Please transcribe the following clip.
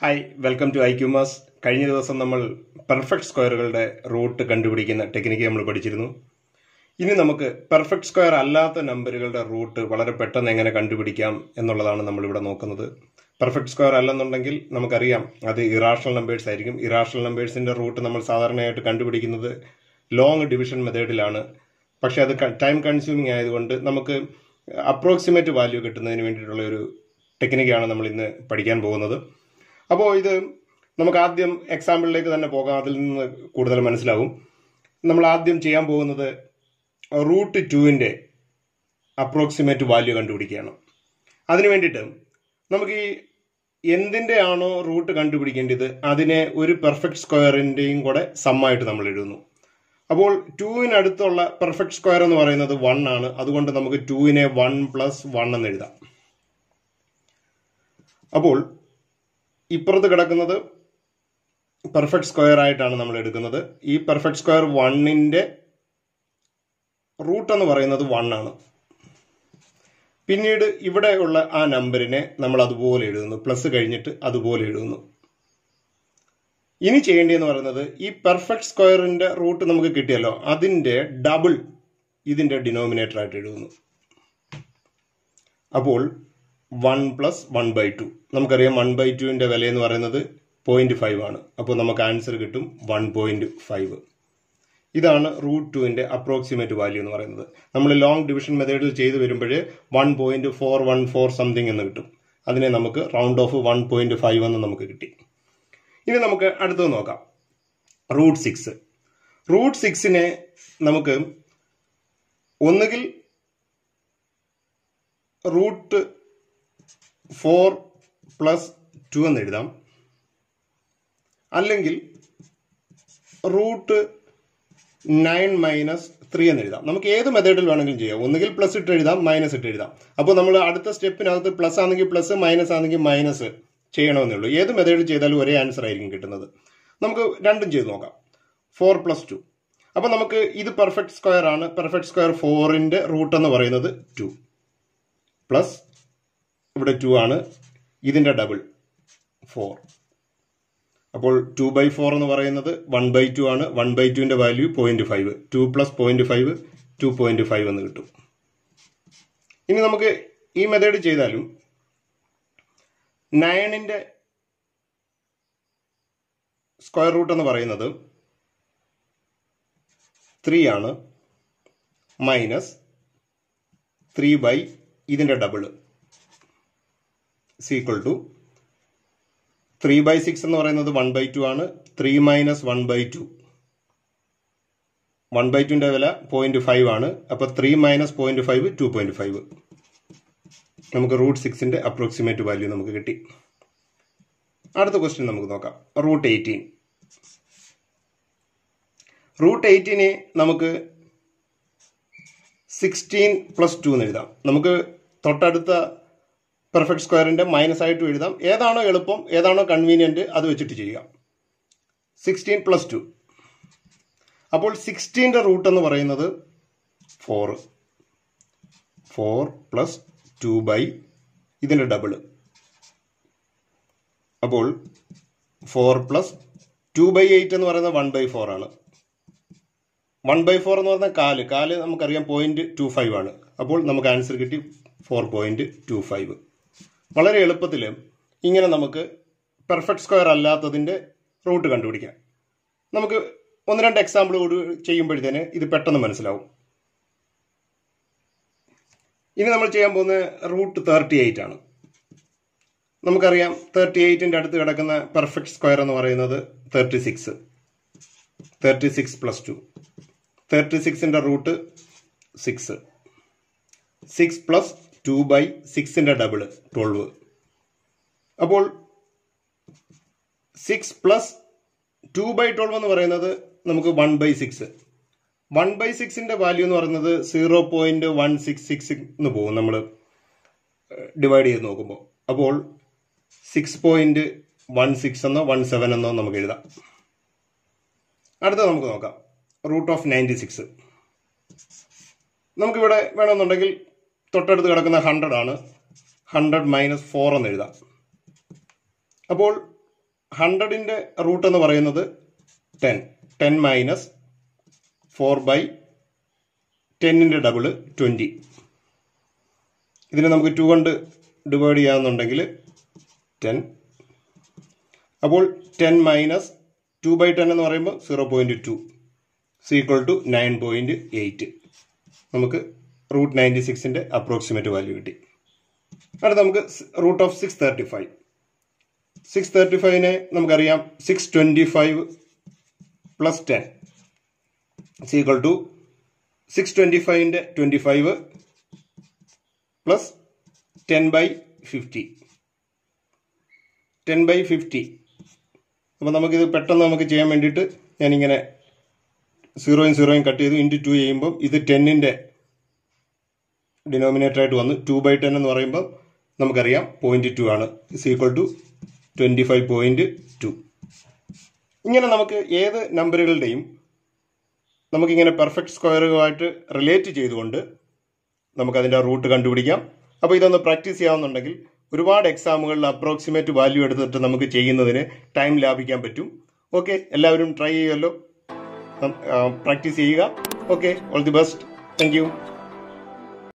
Hi welcome to ഐക്യുമാസ് കഴിഞ്ഞ ദിവസം നമ്മൾ പെർഫെക്റ്റ് സ്ക്വയറുകളുടെ റൂട്ട് കണ്ടുപിടിക്കുന്ന ടെക്നിക്ക് നമ്മൾ പഠിച്ചിരുന്നു. ഇനി നമുക്ക് പെർഫെക്റ്റ് സ്ക്വയർ അല്ലാത്ത നമ്പറുകളുടെ റൂട്ട് വളരെ പെട്ടെന്ന് എങ്ങനെ കണ്ടുപിടിക്കാം എന്നുള്ളതാണ് നമ്മളിവിടെ നോക്കുന്നത്. പെർഫെക്റ്റ് സ്ക്വയർ അല്ലെന്നുണ്ടെങ്കിൽ നമുക്കറിയാം അത് ഇറാഷണൽ നമ്പേഴ്സ് ആയിരിക്കും. ഇറാഷണൽ നമ്പേഴ്സിന്റെ റൂട്ട് നമ്മൾ സാധാരണയായിട്ട് കണ്ടുപിടിക്കുന്നത് ലോങ് ഡിവിഷൻ മെത്തേഡിലാണ് പക്ഷേ അത് ടൈം കൺസ്യൂമിങ് ആയതുകൊണ്ട് നമുക്ക് അപ്രോക്സിമേറ്റ് വാല്യൂ കിട്ടുന്നതിന് വേണ്ടിയിട്ടുള്ള ഒരു ടെക്നിക്കാണ് നമ്മൾ ഇന്ന് പഠിക്കാൻ പോകുന്നത്. അപ്പോൾ ഇത് നമുക്ക് ആദ്യം എക്സാമ്പിളിലേക്ക് തന്നെ പോകാം. അതിൽ നിന്ന് കൂടുതൽ മനസ്സിലാവും. നമ്മൾ ആദ്യം ചെയ്യാൻ പോകുന്നത് റൂട്ട് ടുവിന്റെ അപ്രോക്സിമേറ്റ് വാല്യൂ കണ്ടുപിടിക്കുകയാണ്. അതിന് വേണ്ടിയിട്ട് നമുക്ക് ഈ എന്തിന്റെ ആണോ റൂട്ട് കണ്ടുപിടിക്കേണ്ടത് അതിനെ ഒരു പെർഫെക്റ്റ് സ്ക്വയറിന്റെയും കൂടെ സമ്മായിട്ട് നമ്മൾ എഴുതുന്നു. അപ്പോൾ ടുവിനടുത്തുള്ള പെർഫെക്റ്റ് സ്ക്വയർ എന്ന് പറയുന്നത് വൺ ആണ്. അതുകൊണ്ട് നമുക്ക് ടുവിനെ വൺ പ്ലസ് വൺ എന്ന് എഴുതാം. അപ്പോൾ ഇപ്പുറത്ത് കിടക്കുന്നത് പെർഫെക്റ്റ് സ്ക്വയർ ആയിട്ടാണ് നമ്മൾ എടുക്കുന്നത്. ഈ പെർഫെക്റ്റ് സ്ക്വയർ വണ്ണിന്റെ റൂട്ട് എന്ന് പറയുന്നത് വൺ ആണ്. പിന്നീട് ഇവിടെയുള്ള ആ നമ്പറിനെ നമ്മൾ അതുപോലെ എഴുതുന്നു. പ്ലസ് കഴിഞ്ഞിട്ട് അതുപോലെ എഴുതുന്നു. ഇനി ചെയ്യേണ്ടതെന്ന് പറയുന്നത് ഈ പെർഫെക്റ്റ് സ്ക്വയറിന്റെ റൂട്ട് നമുക്ക് കിട്ടിയല്ലോ. അതിന്റെ ഡബിൾ ഇതിന്റെ ഡിനോമിനേറ്റർ ആയിട്ട് എഴുതുന്നു. അപ്പോൾ one plus one by two നമുക്കറിയാം വൺ ബൈ ടുവിന്റെ വില എന്ന് പറയുന്നത് പോയിന്റ് ഫൈവ് ആണ്. അപ്പോൾ നമുക്ക് ആൻസർ കിട്ടും വൺ പോയിന്റ് ഫൈവ് ഇതാണ് റൂട്ട് ടുവിന്റെ അപ്രോക്സിമേറ്റ് വാല്യൂ എന്ന് പറയുന്നത്. നമ്മൾ ലോങ് ഡിവിഷൻ മെത്തേഡിൽ ചെയ്തു വരുമ്പോൾ one point four one four something എന്ന് കിട്ടും. അതിനെ നമുക്ക് round off one point five എന്ന് നമുക്ക് കിട്ടി. ഇനി നമുക്ക് അടുത്തത് നോക്കാം. റൂട്ട് സിക്സ് റൂട്ട് സിക്സിനെ നമുക്ക് ഒന്നുകിൽ റൂട്ട് ഫോർ പ്ലസ് ടു എന്ന് എഴുതാം. അല്ലെങ്കിൽ റൂട്ട് നയൻ മൈനസ് ത്രീ എന്ന് എഴുതാം. നമുക്ക് ഏത് മെത്തേഡിൽ വേണമെങ്കിലും ചെയ്യാം. ഒന്നുകിൽ പ്ലസ് ഇട്ട് എഴുതാം മൈനസ് ഇട്ട് എഴുതാം. അപ്പോൾ നമ്മൾ അടുത്ത സ്റ്റെപ്പിനകത്ത് പ്ലസ് ആണെങ്കിൽ പ്ലസ് മൈനസ് ആണെങ്കിൽ മൈനസ് ചെയ്യണമെന്നേ ഉള്ളൂ. ഏത് മെത്തേഡിൽ ചെയ്താലും ഒരേ ആൻസർ ആയിരിക്കും കിട്ടുന്നത്. നമുക്ക് രണ്ടും ചെയ്ത് നോക്കാം. Four plus two. അപ്പോൾ നമുക്ക് ഇത് പെർഫെക്റ്റ് സ്ക്വയർ ആണ്. പെർഫെക്റ്റ് സ്ക്വയർ ഫോറിന്റെ റൂട്ട് എന്ന് പറയുന്നത് ടു. പ്ലസ് ഇവിടെ ടു ആണ്. ഇതിന്റെ ഡബിൾ ഫോർ അപ്പോൾ ടു ബൈ ഫോർ എന്ന് പറയുന്നത് വൺ ബൈ ടു ആണ്. വൺ ബൈ ടുവിന്റെ value point five two plus point five two point five എന്ന് കിട്ടും. ഇനി നമുക്ക് ഈ മെത്തേഡ് ചെയ്താലും നയണിന്റെ സ്ക്വയർ റൂട്ട് എന്ന് പറയുന്നത് ത്രീ ആണ്. മൈനസ് ത്രീ ബൈ ഇതിന്റെ double equal to three by six എന്ന് പറയുന്നത് വൺ ബൈ ടു ആണ്. Three minus one by two one by ടുവിന്റെ വില പോയിന്റ് ഫൈവ് ആണ്. അപ്പോൾ three minus point five two point five നമുക്ക് റൂട്ട് സിക്സിന്റെ അപ്രോക്സിമേറ്റ് വാല്യൂ നമുക്ക് കിട്ടി. അടുത്ത ക്വസ്റ്റ്യൻ നമുക്ക് നോക്കാം. റൂട്ട് എയ്റ്റീൻ റൂട്ട് എയ്റ്റീനെ നമുക്ക് സിക്സ്റ്റീൻ പ്ലസ് ടു എന്ന് എഴുതാം. നമുക്ക് തൊട്ടടുത്ത പെർഫെക്റ്റ് സ്ക്വയറിന്റെ മൈനസ് ആയിട്ട് എഴുതാം. ഏതാണോ എളുപ്പം ഏതാണോ കൺവീനിയന്റ് അത് വെച്ചിട്ട് ചെയ്യുക. സിക്സ്റ്റീൻ പ്ലസ് ടു അപ്പോൾ സിക്സ്റ്റീന്റെ റൂട്ട് എന്ന് പറയുന്നത് four four plus two by ഇതിന്റെ ഡബിൾ അപ്പോൾ four plus two by eight എന്ന് പറയുന്നത് വൺ ബൈ ഫോർ ആണ്. വൺ ബൈ ഫോർ എന്ന് പറഞ്ഞാൽ കാൽ. കാൽ നമുക്കറിയാം പോയിന്റ് ടു ഫൈവ് ആണ്. അപ്പോൾ നമുക്ക് ആൻസർ കിട്ടി ഫോർ പോയിന്റ് ടു ഫൈവ് വളരെ എളുപ്പത്തിൽ ഇങ്ങനെ നമുക്ക് പെർഫെക്റ്റ് സ്ക്വയർ അല്ലാത്തതിന്റെ റൂട്ട് കണ്ടുപിടിക്കാം. നമുക്ക് ഒന്ന് രണ്ട് എക്സാമ്പിൾ കൂടി ചെയ്യുമ്പോഴത്തേന് ഇത് പെട്ടെന്ന് മനസ്സിലാവും. ഇനി നമ്മൾ ചെയ്യാൻ പോകുന്ന റൂട്ട് തേർട്ടി എയ്റ്റ് ആണ്. നമുക്കറിയാം തേർട്ടി എയ്റ്റിന്റെ അടുത്ത് കിടക്കുന്ന പെർഫെക്റ്റ് സ്ക്വയർ എന്ന് പറയുന്നത് thirty six thirty six plus two thirty സിക്സിന്റെ root six six plus two by സിക്സിന്റെ double twelve അപ്പോൾ six plus two by twelve എന്ന് പറയുന്നത് നമുക്ക് one by six one by സിക്സിന്റെ value എന്ന് പറയുന്നത് zero point one six six എന്ന് പോകും നമ്മൾ divide ചെയ്ത് നോക്കുമ്പോൾ അപ്പോൾ സിക്സ് പോയിന്റ് വൺ സിക്സ് എന്നോ വൺ സെവൻ എന്നോ നമുക്ക് എഴുതാം. അടുത്ത നമുക്ക് നോക്കാം. റൂട്ട് ഓഫ് നയന്റി സിക്സ് നമുക്കിവിടെ വേണമെന്നുണ്ടെങ്കിൽ തൊട്ടടുത്ത് കിടക്കുന്ന ഹൺഡ്രഡ് ആണ്. ഹൺഡ്രഡ് മൈനസ് ഫോർ എന്ന് എഴുതാം. അപ്പോൾ ഹൺഡ്രഡിന്റെ റൂട്ട് എന്ന് പറയുന്നത് ten ten minus four by ടെന്നിന്റെ double twenty ഇതിനെ നമുക്ക് ടു കൊണ്ട് ഡിവൈഡ് ചെയ്യാമെന്നുണ്ടെങ്കിൽ ടെൻ അപ്പോൾ ten minus two by ten എന്ന് പറയുമ്പോൾ zero point two equal to nine point eight നമുക്ക് റൂട്ട് നയന്റി സിക്സിന്റെ അപ്രോക്സിമേറ്റ് വാല്യൂ കിട്ടി. അടുത്ത നമുക്ക് root of six thirty five six thirty ഫൈവിനെ നമുക്കറിയാം six twenty five plus ten equal to six twenty ഫൈവിന്റെ twenty five plus ten by fifty ten by fifty അപ്പോൾ നമുക്കിത് പെട്ടെന്ന് നമുക്ക് ചെയ്യാൻ വേണ്ടിയിട്ട് ഞാനിങ്ങനെ സീറോയും സീറോയും കട്ട് ചെയ്തു ഇന്റു ടു ചെയ്യുമ്പോൾ ഇത് ടെന്നിന്റെ ഡിനോമിനേറ്റർ ആയിട്ട് വന്നു ടു ബൈ ടെൻ എന്ന് പറയുമ്പോൾ നമുക്കറിയാം പോയിന്റ് ടു ആണ്. Is equal to twenty five point two ഇങ്ങനെ നമുക്ക് ഏത് നമ്പറുകളുടെയും നമുക്കിങ്ങനെ പെർഫെക്റ്റ് സ്ക്വയറുമായിട്ട് റിലേറ്റ് ചെയ്തുകൊണ്ട് നമുക്കതിന്റെ റൂട്ട് കണ്ടുപിടിക്കാം. അപ്പോൾ ഇതൊന്ന് പ്രാക്ടീസ് ചെയ്യാവുന്നുണ്ടെങ്കിൽ ഒരുപാട് എക്സാമുകളിൽ അപ്രോക്സിമേറ്റ് വാല്യൂ എടുത്തിട്ട് നമുക്ക് ചെയ്യുന്നതിന് ടൈം ലാഭിക്കാൻ പറ്റും. ഓക്കെ എല്ലാവരും ട്രൈ ചെയ്യുമല്ലോ. പ്രാക്ടീസ് ചെയ്യുക. Okay all the best thank